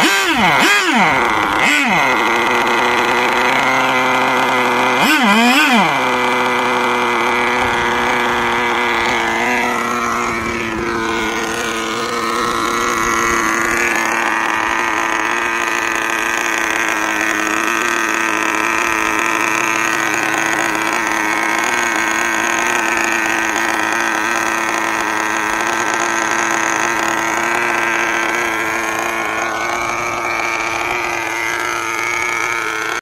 Yeah.